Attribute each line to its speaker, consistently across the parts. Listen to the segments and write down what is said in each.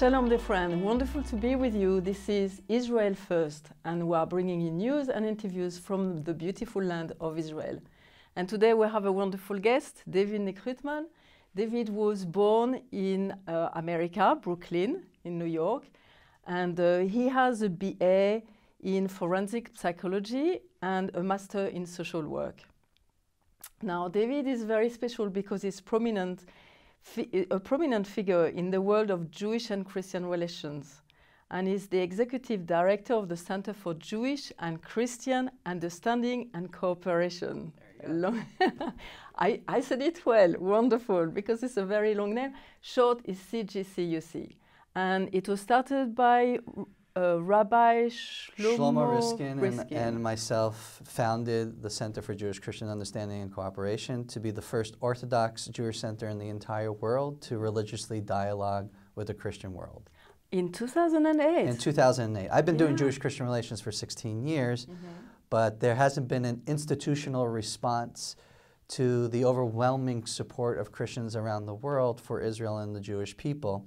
Speaker 1: Shalom, dear friend. Wonderful to be with you. This is Israel First, and we are bringing you news and interviews from the beautiful land of Israel. And today we have a wonderful guest, David Nekrutman. David was born in uh, America, Brooklyn, in New York, and uh, he has a BA in forensic psychology and a master in social work. Now, David is very special because he's prominent, a prominent figure in the world of Jewish and Christian relations, and is the executive director of the Center for Jewish and Christian Understanding and Cooperation. I, I said it well, wonderful, because it's a very long name. Short is CJCUC. And it was started by uh, Rabbi Shlomo,
Speaker 2: Shlomo Riskin,
Speaker 1: Riskin.
Speaker 2: And, and, myself founded the Center for Jewish Christian Understanding and Cooperation to be the first Orthodox Jewish center in the entire world to religiously dialogue with the Christian world.
Speaker 1: In 2008?
Speaker 2: In 2008. I've been yeah. doing Jewish Christian relations for 16 years, mm -hmm. but there hasn't been an institutional response to the overwhelming support of Christians around the world for Israel and the Jewish people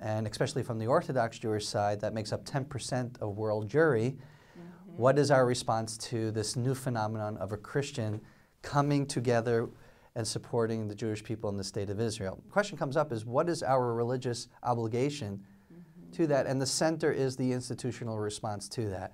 Speaker 2: and especially from the Orthodox Jewish side, that makes up 10% of world Jewry. Mm -hmm. What is our response to this new phenomenon of a Christian coming together and supporting the Jewish people in the state of Israel? The question comes up is what is our religious obligation mm -hmm. to that? And the center is the institutional response to that.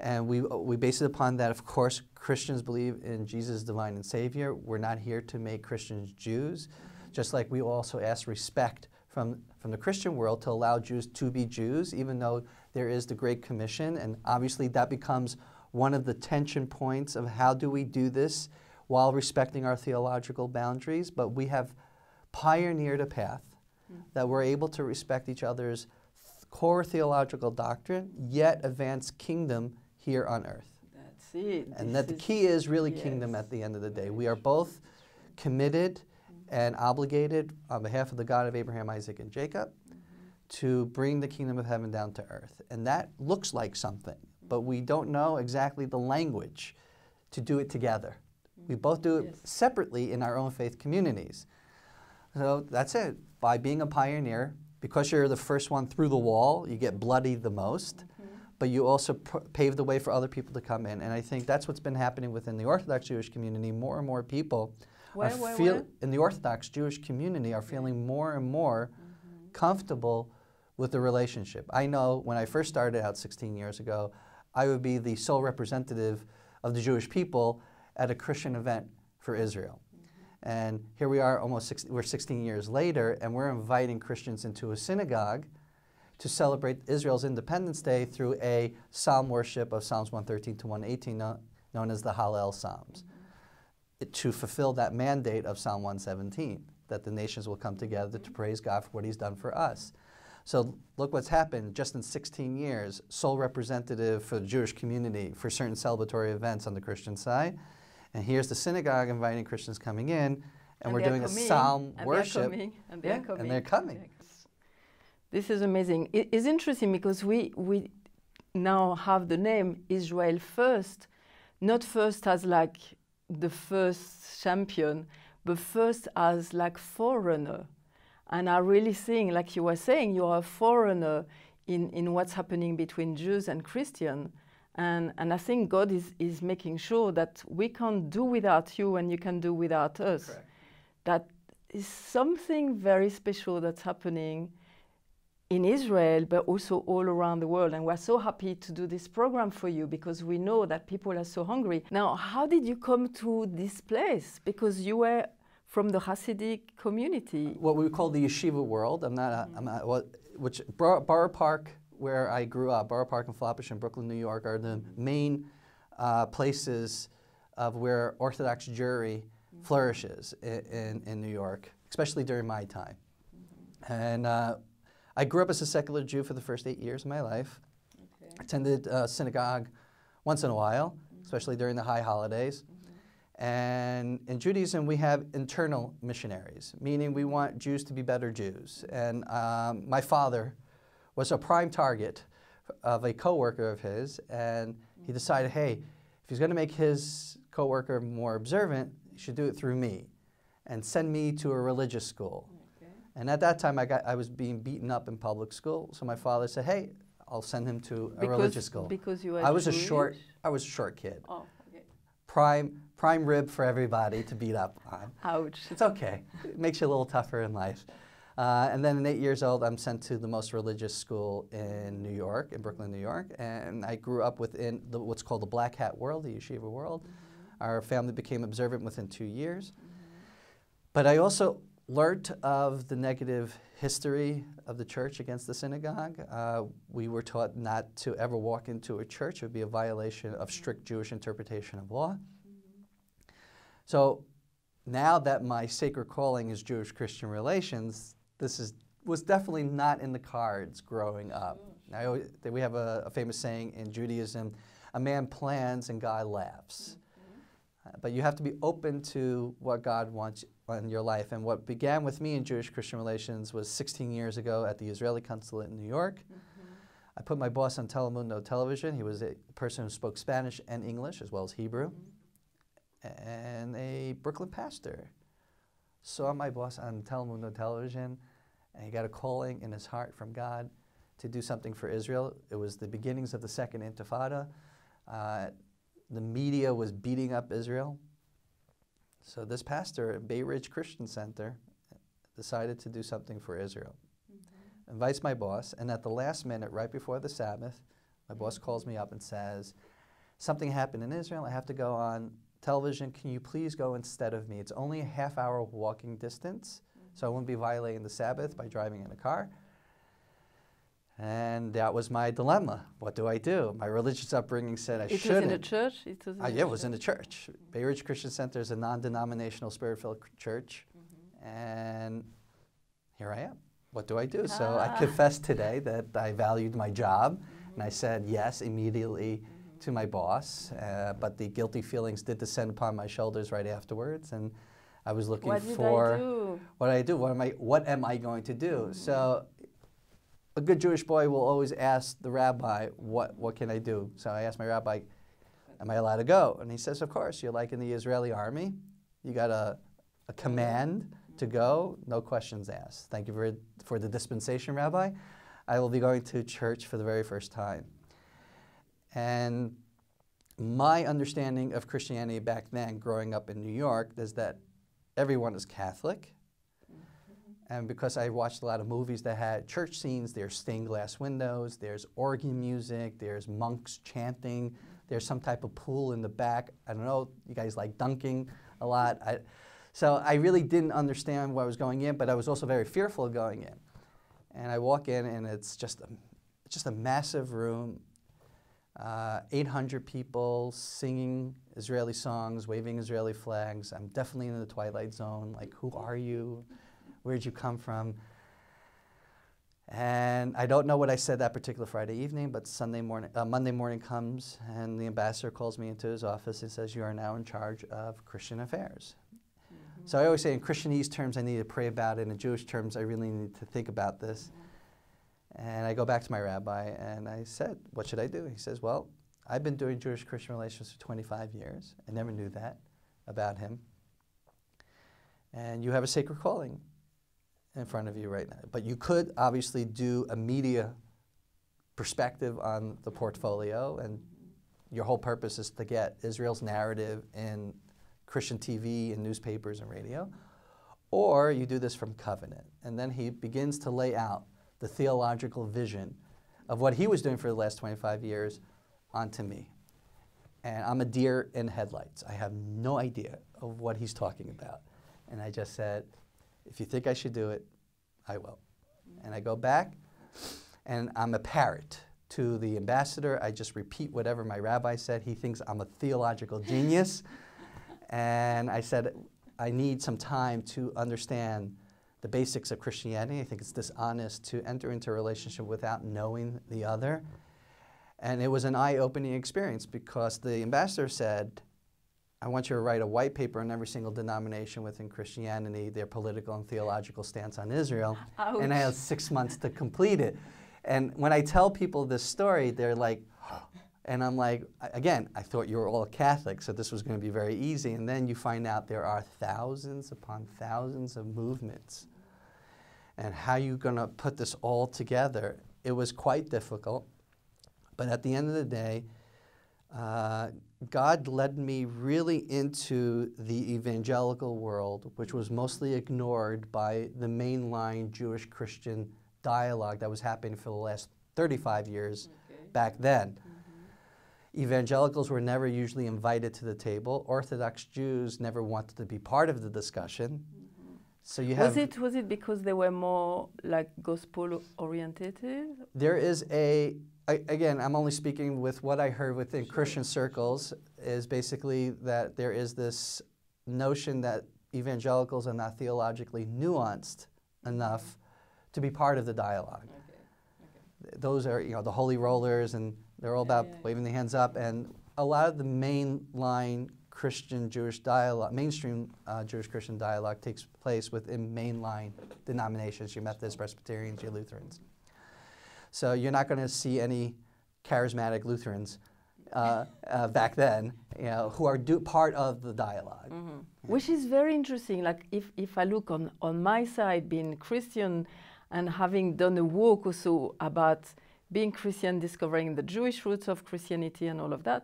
Speaker 2: And we, we base it upon that, of course, Christians believe in Jesus divine and Savior. We're not here to make Christians Jews, just like we also ask respect from, from the Christian world to allow Jews to be Jews, even though there is the Great Commission. And obviously, that becomes one of the tension points of how do we do this while respecting our theological boundaries. But we have pioneered a path mm. that we're able to respect each other's core theological doctrine, yet advance kingdom here on earth.
Speaker 1: That's it.
Speaker 2: And this that the key is really yes. kingdom at the end of the day. We are both committed and obligated on behalf of the God of Abraham, Isaac, and Jacob to bring the kingdom of heaven down to earth. And that looks like something, but we don't know exactly the language to do it together. We both do it yes. separately in our own faith communities. So that's it. By being a pioneer, because you're the first one through the wall, you get bloodied the most, mm-hmm. but you also pave the way for other people to come in. And I think that's what's been happening within the Orthodox Jewish community. More and more people
Speaker 1: where, are where,
Speaker 2: in the Orthodox Jewish community are feeling more and more mm-hmm. comfortable with the relationship. I know when I first started out 16 years ago, I would be the sole representative of the Jewish people at a Christian event for Israel. Mm-hmm. And here we are almost, six, we're 16 years later, and we're inviting Christians into a synagogue to celebrate Israel's Independence Day through a psalm worship of Psalms 113 to 118, known as the Hallel Psalms. Mm-hmm to fulfill that mandate of Psalm 117, that the nations will come together to praise God for what he's done for us. So look what's happened just in 16 years, sole representative for the Jewish community for certain celebratory events on the Christian side. And here's the synagogue inviting Christians coming in, and,
Speaker 1: and
Speaker 2: we're doing
Speaker 1: coming,
Speaker 2: a psalm
Speaker 1: and
Speaker 2: worship.
Speaker 1: They're coming, and they're
Speaker 2: yeah,
Speaker 1: coming.
Speaker 2: And they're coming.
Speaker 1: This is amazing. It is interesting because we, we now have the name Israel First, not first as like the first champion, but first as like foreigner. And I really think, like you were saying, you are a foreigner in, in what's happening between Jews and Christian. And, and I think God is, is making sure that we can't do without you and you can do without us.
Speaker 2: Correct.
Speaker 1: That is something very special that's happening in Israel, but also all around the world. And we're so happy to do this program for you because we know that people are so hungry. Now, how did you come to this place? Because you were from the Hasidic community.
Speaker 2: What we call the yeshiva world. I'm not, a, I'm not which Borough Park, where I grew up, Borough Park and Flatbush in Brooklyn, New York, are the main uh, places of where Orthodox Jewry flourishes in, in, in, New York, especially during my time. And uh, I grew up as a secular Jew for the first eight years of my life. Okay. Attended uh, synagogue once in a while, mm-hmm. especially during the high holidays. Mm-hmm. And in Judaism, we have internal missionaries, meaning we want Jews to be better Jews. And um, my father was a prime target of a coworker of his, and he mm-hmm. decided, hey, if he's going to make his coworker more observant, he should do it through me, and send me to a religious school. And at that time, I, got, I was being beaten up in public school. So my father said, hey, I'll send him to a
Speaker 1: because,
Speaker 2: religious school.
Speaker 1: Because you were
Speaker 2: I was
Speaker 1: Jewish?
Speaker 2: a short, I was a short kid.
Speaker 1: Oh, okay.
Speaker 2: Prime, prime rib for everybody to beat up on.
Speaker 1: Ouch.
Speaker 2: It's okay. It makes you a little tougher in life. Uh, and then at eight years old, I'm sent to the most religious school in New York, in Brooklyn, New York. And I grew up within the, what's called the black hat world, the yeshiva world. Our family became observant within two years. But I also learned of the negative history of the church against the synagogue. Uh, we were taught not to ever walk into a church. It would be a violation of strict Jewish interpretation of law. So now that my sacred calling is Jewish Christian relations, this is, was definitely not in the cards growing up. Always, we have a, a famous saying in Judaism a man plans and God laughs. Uh, But you have to be open to what God wants in your life. And what began with me in Jewish Christian relations was 16 years ago at the Israeli consulate in New York. I put my boss on Telemundo television. He was a person who spoke Spanish and English as well as Hebrew. And a Brooklyn pastor saw my boss on Telemundo television and he got a calling in his heart from God to do something for Israel. It was the beginnings of the Second Intifada. Uh, the media was beating up Israel. So this pastor at Bay Ridge Christian Center decided to do something for Israel. Mm-hmm. Invites my boss, and at the last minute, right before the Sabbath, my boss mm-hmm. calls me up and says, Something happened in Israel. I have to go on television. Can you please go instead of me? It's only a half hour walking distance, so I mm-hmm. won't be violating the Sabbath by driving in a car. And that was my dilemma. What do I do? My religious upbringing said I
Speaker 1: It was
Speaker 2: shouldn't.
Speaker 1: in a church? It was in
Speaker 2: Uh, yeah, it was in the church. Bay Ridge Christian Center is a non-denominational spirit-filled church, and here I am. What do I do? So I
Speaker 1: Ah.
Speaker 2: confessed today that I valued my job, and I said yes immediately to my boss. Uh, but the guilty feelings did descend upon my shoulders right afterwards, and I was looking
Speaker 1: What
Speaker 2: for
Speaker 1: I do?
Speaker 2: what I do. What am I? What am I going to do? So, a good Jewish boy will always ask the rabbi, "What what can I do?" So I asked my rabbi, "Am I allowed to go?" And he says, "Of course. You're like in the Israeli army. You got a, a command to go. No questions asked. Thank you for for the dispensation, Rabbi. I will be going to church for the very first time." And my understanding of Christianity back then, growing up in New York, is that everyone is Catholic. And because I watched a lot of movies that had church scenes, there's stained glass windows, there's organ music, there's monks chanting, there's some type of pool in the back. I don't know, you guys like dunking a lot. I, so I really didn't understand what I was going in, but I was also very fearful of going in. And I walk in, and it's just a, just a massive room, uh, 800 people singing Israeli songs, waving Israeli flags. I'm definitely in the twilight zone. Like, who are you? Where'd you come from? And I don't know what I said that particular Friday evening, but Sunday morning, uh, Monday morning comes, and the ambassador calls me into his office and says, "You are now in charge of Christian affairs." So I always say, in Christianese terms, I need to pray about it. In Jewish terms, I really need to think about this. And I go back to my rabbi and I said, What should I do? He says, Well, I've been doing Jewish Christian relations for 25 years. I never knew that about him. And you have a sacred calling in front of you right now. But you could obviously do a media perspective on the portfolio, and your whole purpose is to get Israel's narrative in Christian TV and newspapers and radio. Or you do this from covenant. And then he begins to lay out the theological vision of what he was doing for the last 25 years onto me. And I'm a deer in headlights. I have no idea of what he's talking about. And I just said, if you think I should do it, I will. And I go back, and I'm a parrot to the ambassador. I just repeat whatever my rabbi said. He thinks I'm a theological genius. and I said, I need some time to understand the basics of Christianity. I think it's dishonest to enter into a relationship without knowing the other. And it was an eye opening experience because the ambassador said, I want you to write a white paper on every single denomination within Christianity, their political and theological stance on Israel. And I
Speaker 1: have
Speaker 2: six months to complete it. And when I tell people this story, they're like, and I'm like, again, I thought you were all Catholic, so this was going to be very easy. And then you find out there are thousands upon thousands of movements. and how you going to put this all together. It was quite difficult, but at the end of the day, uh, God led me really into the evangelical world, which was mostly ignored by the mainline Jewish Christian dialogue that was happening for the last 35 years okay. back then. Mm-hmm. Evangelicals were never usually invited to the table. Orthodox Jews never wanted to be part of the discussion.
Speaker 1: So you have was it was it because they were more like gospel oriented?
Speaker 2: There is a I, again, I'm only speaking with what I heard within sure. Christian circles, is basically that there is this notion that evangelicals are not theologically nuanced enough to be part of the dialogue. Okay. Okay. Those are, you know, the holy rollers, and they're all yeah, about yeah, waving yeah. their hands up. And a lot of the mainline Christian Jewish dialogue, mainstream uh, Jewish Christian dialogue, takes place within mainline denominations, your Methodists, Presbyterians, your Lutherans. So you're not going to see any charismatic Lutherans uh, uh, back then, you know, who are part of the dialog mm -hmm.
Speaker 1: yeah. Which is very interesting. Like if, if I look on, on my side, being Christian and having done a walk also about being Christian, discovering the Jewish roots of Christianity and all of that,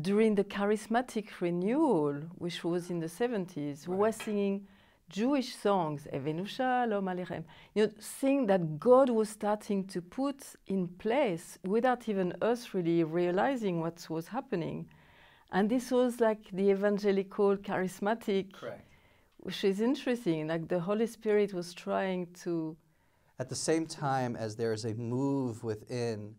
Speaker 1: during the charismatic renewal, which was in the 70s, right. we were singing Jewish songs, Avenu Shalom Aleichem, you know, things that God was starting to put in place without even us really realizing what was happening. And this was like the evangelical charismatic,
Speaker 2: Correct.
Speaker 1: which is interesting. Like the Holy Spirit was trying to.
Speaker 2: At the same time as there is a move within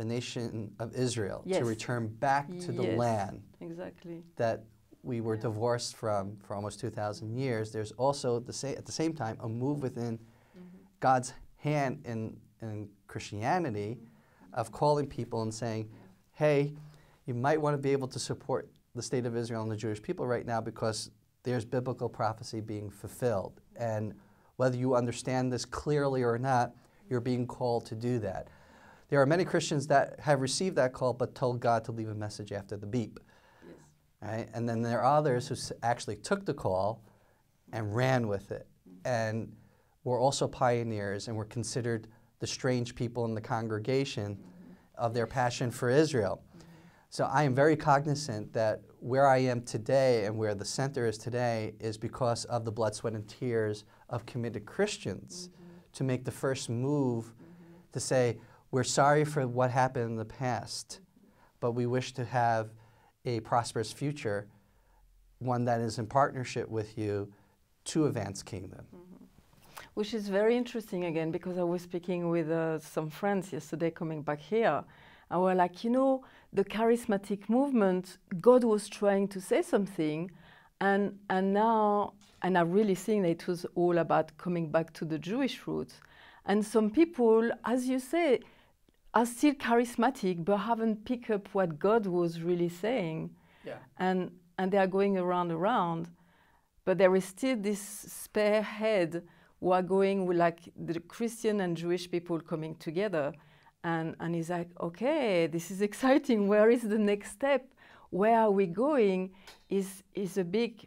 Speaker 2: the nation of Israel yes. to return back to yes. the land.
Speaker 1: Exactly.
Speaker 2: That we were divorced from for almost 2,000 years, there's also the sa- at the same time a move within mm-hmm. God's hand in, in Christianity mm-hmm. of calling people and saying, hey, you might want to be able to support the state of Israel and the Jewish people right now because there's biblical prophecy being fulfilled. And whether you understand this clearly or not, you're being called to do that. There are many Christians that have received that call but told God to leave a message after the beep. Right? And then there are others who actually took the call and ran with it and were also pioneers and were considered the strange people in the congregation of their passion for Israel. So I am very cognizant that where I am today and where the center is today is because of the blood, sweat, and tears of committed Christians mm-hmm. to make the first move mm-hmm. to say, we're sorry for what happened in the past, but we wish to have a prosperous future, one that is in partnership with you to advance kingdom. Mm -hmm.
Speaker 1: Which is very interesting again because I was speaking with uh, some friends yesterday coming back here. And we're like, you know, the charismatic movement, God was trying to say something, and and now, and I really think that it was all about coming back to the Jewish roots. And some people, as you say, are still charismatic but haven't picked up what God was really saying.
Speaker 2: Yeah.
Speaker 1: And and they are going around around, but there is still this spare head who are going with like the Christian and Jewish people coming together. And and he's like, okay, this is exciting. Where is the next step? Where are we going? Is is a big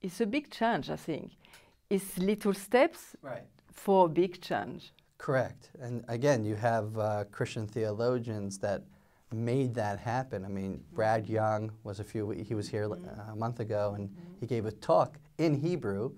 Speaker 1: it's a big change, I think. It's little steps
Speaker 2: right.
Speaker 1: for a big change.
Speaker 2: Correct. And again, you have uh, Christian theologians that made that happen. I mean, Brad mm-hmm. Young was a few, he was here mm-hmm. a month ago and mm-hmm. he gave a talk in Hebrew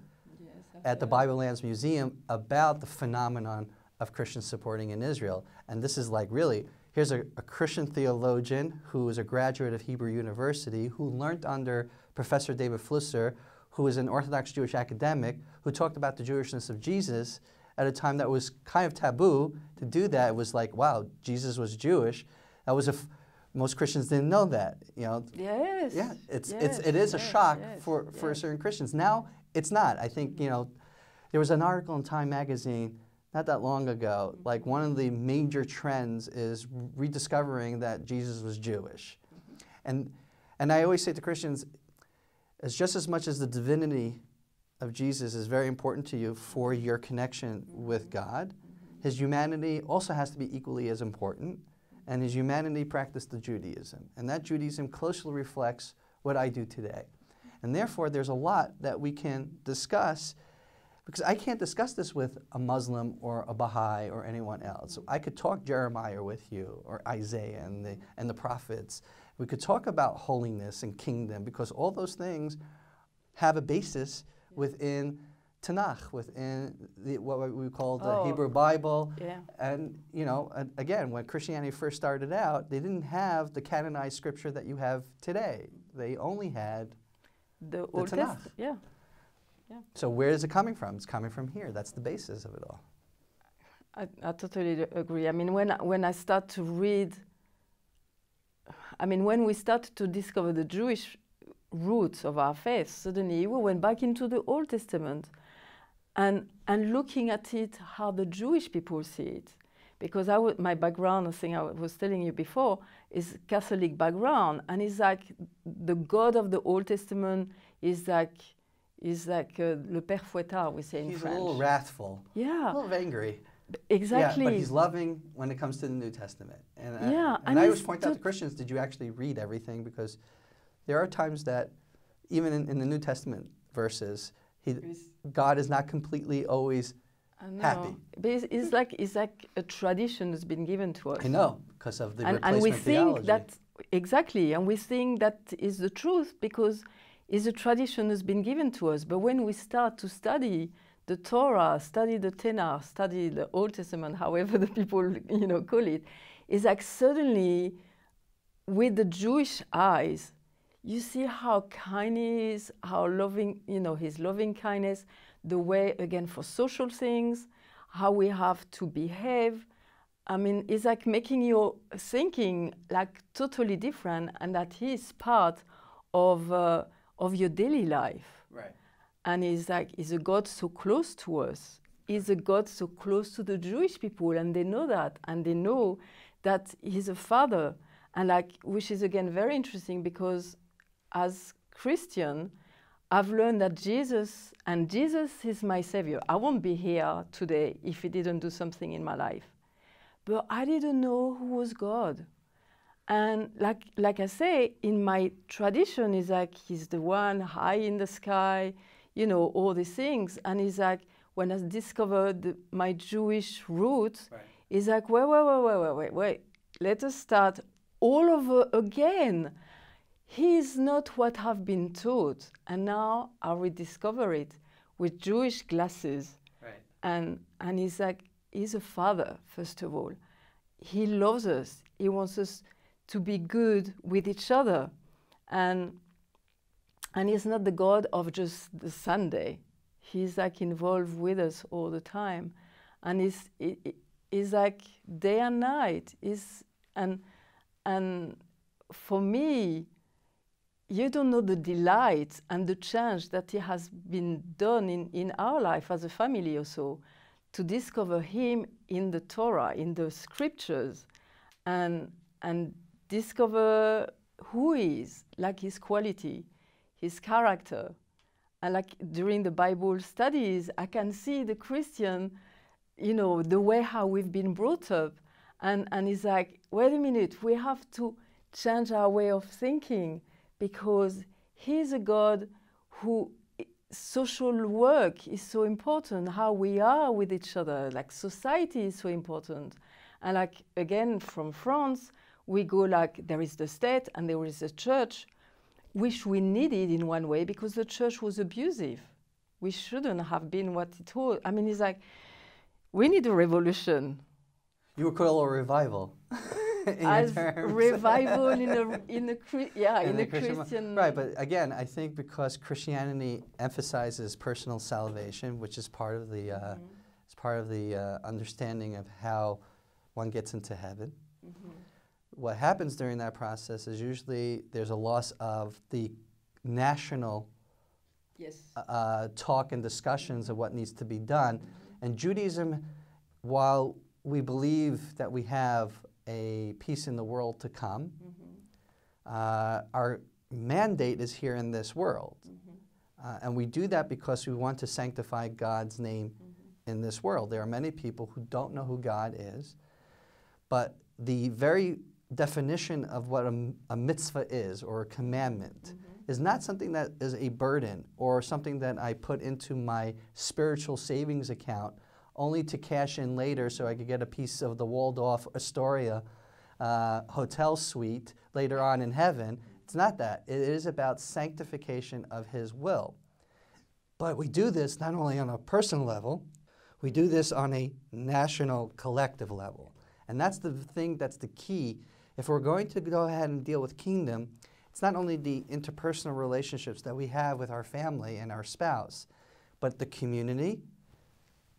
Speaker 2: at the Bible Lands Museum about the phenomenon of Christians supporting in Israel. And this is like really, here's a, a Christian theologian who is a graduate of Hebrew University who learned under Professor David Flusser, who is an Orthodox Jewish academic who talked about the Jewishness of Jesus at a time that was kind of taboo to do that. It was like, wow, Jesus was Jewish. That was a f- most Christians didn't know that. You know.
Speaker 1: Yes.
Speaker 2: Yeah. It's
Speaker 1: yes,
Speaker 2: it's it is
Speaker 1: yes,
Speaker 2: a shock
Speaker 1: yes,
Speaker 2: for for certain Christians. Now it's not. I think you know, there was an article in Time magazine not that long ago. Like one of the major trends is rediscovering that Jesus was Jewish, mm-hmm. and and I always say to Christians, as just as much as the divinity of Jesus is very important to you for your connection with God. His humanity also has to be equally as important, and his humanity practiced the Judaism. And that Judaism closely reflects what I do today. And therefore, there's a lot that we can discuss because I can't discuss this with a Muslim or a Baha'i or anyone else. I could talk Jeremiah with you or Isaiah and the, and the prophets. We could talk about holiness and kingdom because all those things have a basis within Tanakh, within the, what we call the
Speaker 1: Oh.
Speaker 2: Hebrew Bible.
Speaker 1: Yeah.
Speaker 2: And, you know, again, when Christianity first started out, they didn't have the canonized scripture that you have today. They only had
Speaker 1: The Old
Speaker 2: Tanakh.
Speaker 1: Testament. Yeah.
Speaker 2: So where is it coming from? It's coming from here. That's the basis of it all.
Speaker 1: I, I totally agree. I mean, when when I start to read, I mean, when we start to discover the Jewish roots of our faith, suddenly we went back into the Old Testament, and and looking at it how the Jewish people see it, because I my background, I think I was telling you before, is Catholic background, and it's like the God of the Old Testament is like is like uh, le Père Fouettard we say in
Speaker 2: He's
Speaker 1: French.
Speaker 2: a little wrathful,
Speaker 1: Yeah.
Speaker 2: a little angry.
Speaker 1: exactly.
Speaker 2: Yeah, but he's loving when it comes to the New Testament. And, I-
Speaker 1: Yeah,
Speaker 2: and,
Speaker 1: and
Speaker 2: I always
Speaker 1: he's
Speaker 2: point out to Christians, did you actually read everything? Because there are times that, even in, in the New Testament verses, he, God is not completely always,
Speaker 1: I know.
Speaker 2: happy.
Speaker 1: But it's, it's like it's like a tradition that's been given to us.
Speaker 2: I know, because of the
Speaker 1: and,
Speaker 2: replacement
Speaker 1: and we
Speaker 2: theology.
Speaker 1: think that exactly, and we think that is the truth because it's a tradition that's been given to us. But when we start to study the Torah, study the Tanakh, study the Old Testament, however the people you know call it, it's like suddenly, with the Jewish eyes, you see how kind he is, how loving, you know, his loving kindness, the way again for social things, how we have to behave. I mean, it's like making your thinking like totally different, and that he is part of uh, of your daily life.
Speaker 2: right.
Speaker 1: And he's like, he's a God so close to us. He's a God so close to the Jewish people, and they know that, and they know that he's a father, and like, which is again very interesting because as Christian, I've learned that Jesus and Jesus is my savior. I won't be here today if he didn't do something in my life. But I didn't know who was God. And like like I say, in my tradition is like he's the one high in the sky, you know, all these things. And he's like when I discovered my Jewish roots,
Speaker 2: Right.
Speaker 1: He's like, wait, wait, wait, wait, wait, wait, wait. Let us start all over again. He is not what I've been taught. And now I rediscover it with Jewish glasses.
Speaker 2: Right.
Speaker 1: And, and he's like, he's a father, first of all. He loves us. He wants us to be good with each other. And, and he's not the God of just the Sunday. He's like involved with us all the time. And he's, he- he- he's like day and night. He's, and, and for me, you don't know the delight and the change that he has been done in, in our life as a family also to discover him in the Torah, in the scriptures, and, and discover who he is, like his quality, his character. And like during the Bible studies, I can see the Christian, you know, the way how we've been brought up. And, and it's like, wait a minute, we have to change our way of thinking because he's a God who social work is so important, how we are with each other, like society is so important. And like again from France, we go like there is the state and there is the church, which we needed in one way because the church was abusive. We shouldn't have been what it was. I mean, it's like we need a revolution.
Speaker 2: You would call a revival. in
Speaker 1: as revival in a in a yeah in,
Speaker 2: the
Speaker 1: a
Speaker 2: Christian
Speaker 1: Christian,
Speaker 2: right but again i think because christianity emphasizes personal salvation which is part of the uh,
Speaker 1: Mm-hmm.
Speaker 2: it's part of the uh, understanding of how one gets into heaven
Speaker 1: Mm-hmm.
Speaker 2: what happens during that process is usually there's a loss of the national
Speaker 1: yes
Speaker 2: uh, talk and discussions of what needs to be done. And Judaism, while we believe that we have a peace in the world to come, uh, our mandate is here in this world. Uh, and we do that because we want to sanctify God's name in this world. There are many people who don't know who God is, but the very definition of what a mitzvah is or a commandment is not something that is a burden or something that I put into my spiritual savings account only to cash in later so I could get a piece of the Waldorf Astoria uh, hotel suite later on in heaven. It's not that. It is about sanctification of His will. But we do this not only on a personal level, we do this on a national collective level. And that's the thing that's the key. If we're going to go ahead and deal with kingdom, it's not only the interpersonal relationships that we have with our family and our spouse, but the community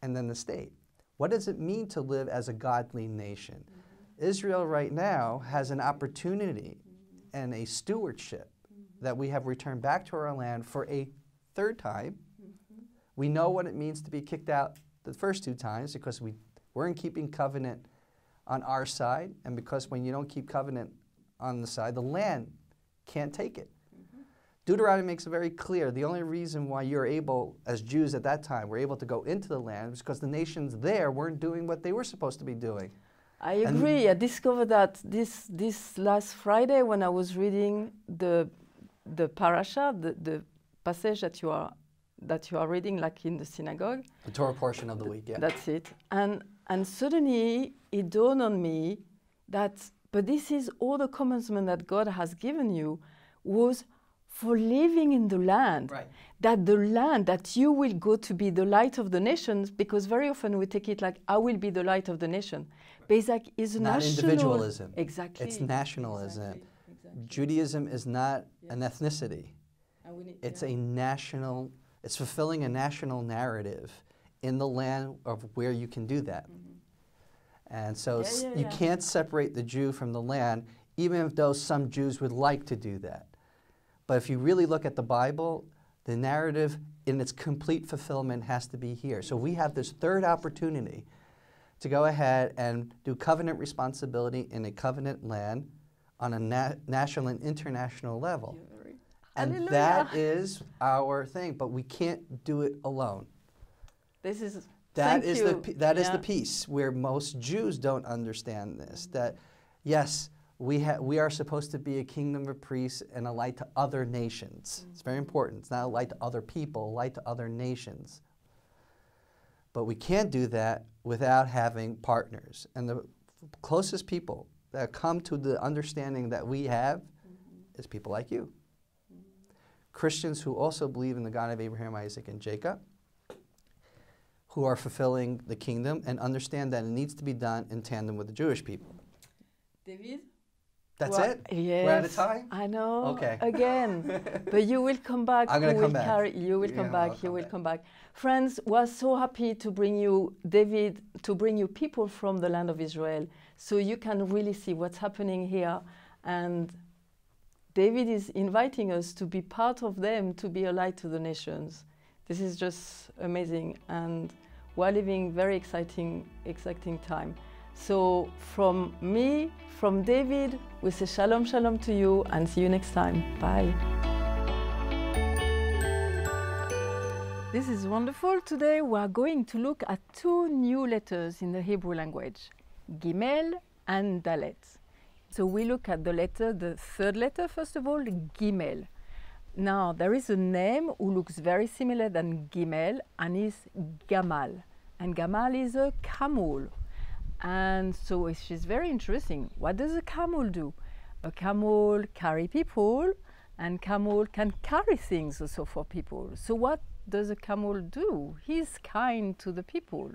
Speaker 2: and then the state. What does it mean to live as a godly nation? Mm-hmm. Israel right now has an opportunity mm-hmm. and a stewardship mm-hmm. that we have returned back to our land for a third time. We know what it means to be kicked out the first two times because we weren't keeping covenant on our side, and because when you don't keep covenant on the side, the land can't take it. Deuteronomy makes it very clear the only reason why you're able, as Jews at that time, were able to go into the land was because the nations there weren't doing what they were supposed to be doing.
Speaker 1: I agree. And I discovered that this this last Friday when I was reading the the parasha, the, the passage that you are that you are reading, like in the synagogue.
Speaker 2: The Torah portion of the week, yeah.
Speaker 1: That's it. And and suddenly it dawned on me that but this is all the commandment that God has given you was for living in the land.
Speaker 2: Right.
Speaker 1: That the land, that you will go to be the light of the nations, because very often we take it like, I will be the light of the nation. But it's like,
Speaker 2: not
Speaker 1: national,
Speaker 2: individualism.
Speaker 1: Exactly.
Speaker 2: It's nationalism.
Speaker 1: Exactly. Exactly.
Speaker 2: Judaism is not yes. an ethnicity. Need, it's yeah. a national, it's fulfilling a national narrative in the land of where you can do that. Mm-hmm. And so yeah, yeah, you yeah. can't separate the Jew from the land, even though some Jews would like to do that. But if you really look at the Bible, the narrative in its complete fulfillment has to be here. So we have this third opportunity to go ahead and do covenant responsibility in a covenant land on a na- national and international level. And
Speaker 1: Hallelujah.
Speaker 2: that is our thing, but we can't do it alone.
Speaker 1: This is
Speaker 2: that
Speaker 1: Thank
Speaker 2: is
Speaker 1: you.
Speaker 2: the that is
Speaker 1: yeah.
Speaker 2: the piece where most Jews don't understand this. That yes, we ha- we are supposed to be a kingdom of priests and a light to other nations. Mm-hmm. It's very important. It's not a light to other people, a light to other nations. But we can't do that without having partners. And the closest people that come to the understanding that we have mm-hmm. is people like you. Mm-hmm. Christians who also believe in the God of Abraham, Isaac, and Jacob who are fulfilling the kingdom and understand that it needs to be done in tandem with the Jewish people.
Speaker 1: David?
Speaker 2: That's
Speaker 1: well,
Speaker 2: it?
Speaker 1: Yes.
Speaker 2: We're out of time?
Speaker 1: I know.
Speaker 2: Okay.
Speaker 1: Again. but you will come back.
Speaker 2: I'm going to come back.
Speaker 1: Carry, you will come
Speaker 2: yeah,
Speaker 1: back.
Speaker 2: I'll
Speaker 1: you
Speaker 2: come
Speaker 1: will
Speaker 2: back.
Speaker 1: come back. Friends, we're so happy to bring you, David, to bring you people from the land of Israel so you can really see what's happening here. And David is inviting us to be part of them, to be a light to the nations. This is just amazing. And we're living very exciting, exciting time. So from me, from David, we say shalom, shalom to you and see you next time. Bye. This is wonderful. Today we are going to look at two new letters in the Hebrew language, Gimel and Dalet. So we look at the letter, the third letter, first of all, Gimel. Now, there is a name who looks very similar than Gimel and is Gamal. And Gamal is a camel. And so it's very interesting. What does a camel do? A camel carry people and camel can carry things also for people. So what does a camel do? He's kind to the people.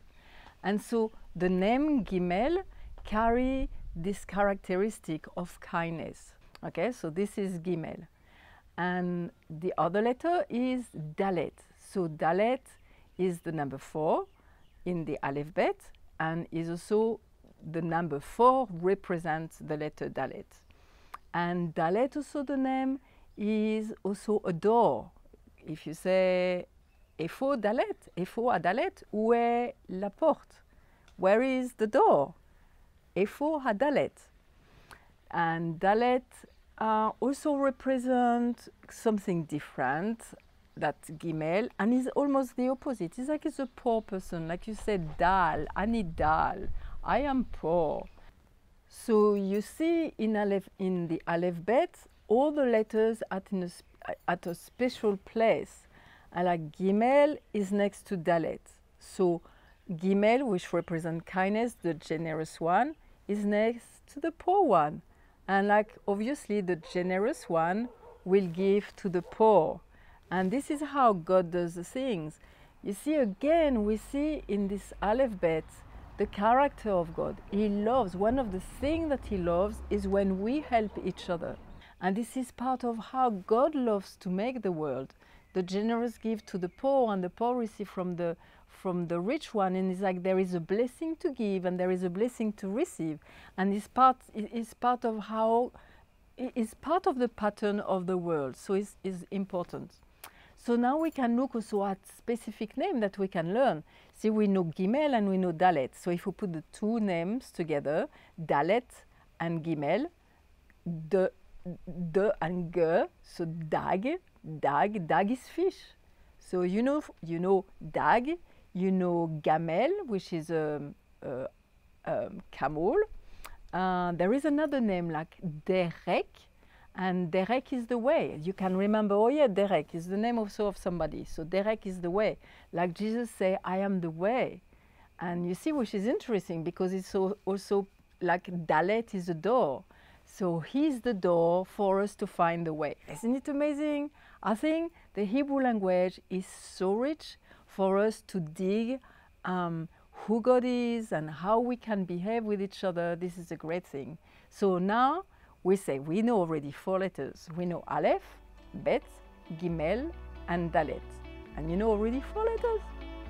Speaker 1: And so the name Gimel carry this characteristic of kindness. Okay, so this is Gimel. And the other letter is Dalet. So Dalet is the number four in the alphabet and is also the number four represents the letter Dalet. And Dalet also the name is also a door. If you say Efo Dalet, Efo Adalet, où est la porte? Where is the door? Efo Hadalet. And Dalet uh, also represent something different that Gimel and is almost the opposite. It's like it's a poor person, like you said, Dal, I need Dal, I am poor. So you see in, Aleph, in the alphabet, all the letters are in, a, at a special place. And like Gimel is next to Dalet. So Gimel, which represents kindness, the generous one, is next to the poor one. And like obviously the generous one will give to the poor. And this is how God does the things. You see, again, we see in this Aleph Bet the character of God. He loves, one of the things that He loves is when we help each other. And this is part of how God loves to make the world. The generous give to the poor, and the poor receive from the from the rich one. And it's like there is a blessing to give, and there is a blessing to receive. And it's part it's part of how it's part of the pattern of the world. So it's, it's important. So now we can look also at specific name that we can learn. See, we know Gimel and we know Dalet. So if we put the two names together, Dalet and Gimel, the, the and G, so Dag, Dag, Dag is fish. So you know, you know Dag, you know Gamel, which is a, a, a camel. Uh, there is another name like Derek, and Derek is the way. You can remember, oh yeah, Derek is the name also of somebody. So Derek is the way. Like Jesus say, I am the way. And you see, which is interesting because it's so also like Dalet is the door. So he's the door for us to find the way. Isn't it amazing? I think the Hebrew language is so rich for us to dig um, who God is and how we can behave with each other. This is a great thing. So now we say we know already four letters. We know Aleph, Bet, Gimel, and Dalet. And you know already four letters.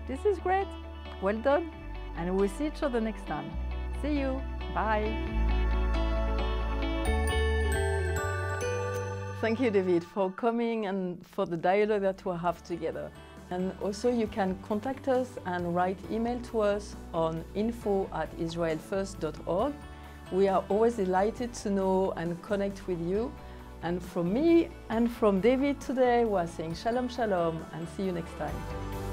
Speaker 1: This is great. Well done. And we'll see each other next time. See you. Bye. Thank you, David, for coming and for the dialogue that we have together. And also you can contact us and write email to us on info at israelfirst.org we are always delighted to know and connect with you. And from me and from David today, we're saying shalom, shalom, and see you next time.